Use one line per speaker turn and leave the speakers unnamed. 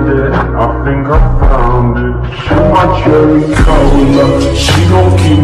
it, I think I found it. She my cherry cola, she gon' keep